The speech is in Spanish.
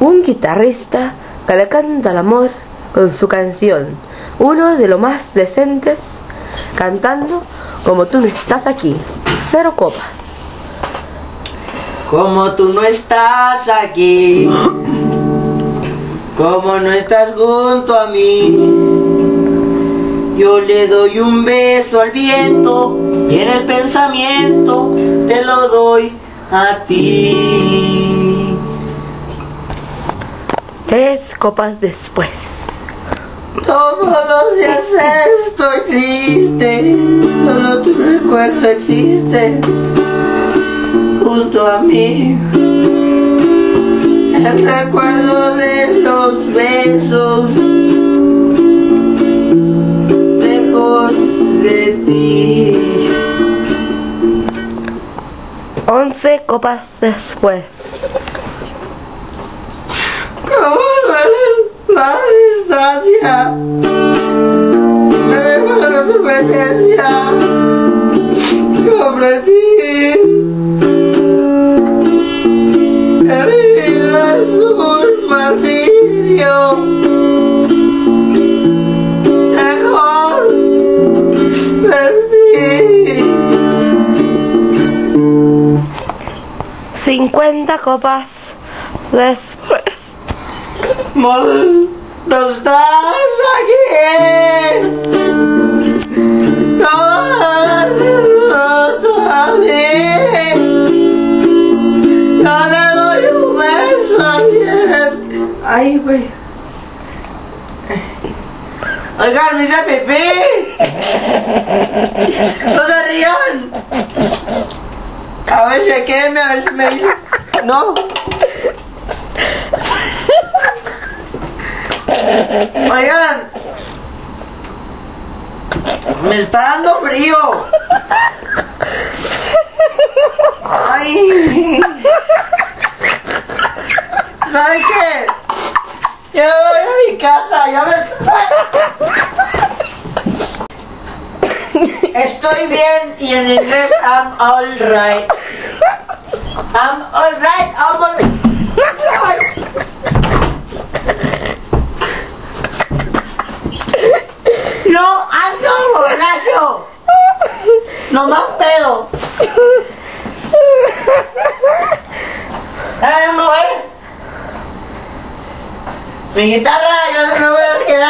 un guitarrista que le canta el amor con su canción, uno de los más decentes, cantando como tú no estás aquí, cero copas. Como tú no estás aquí, como no estás junto a mí, yo le doy un beso al viento y en el pensamiento te lo doy a ti. Tres copas después. Todos los días estoy triste, solo tu recuerdo existe junto a mí. El recuerdo de los besos lejos de ti. Once copas después. Distancia? Me dejaron tu presencia. Un martirio. Lejos de ti. Cincuenta copas después. No estás aquí. Todas a mí. Yo le doy un beso al bien. Ay, güey. Oigan, me hice pipí. No se rían. A ver, chequéme, a ver si me dice. No. Oigan, me está dando frío. Ay. ¿Saben qué? Yo me voy a mi casa, ya me... Estoy bien y en inglés. I'm alright, I'm alright. No más pedo. Ay, no, eh. Mi guitarra, yo no voy a quedar.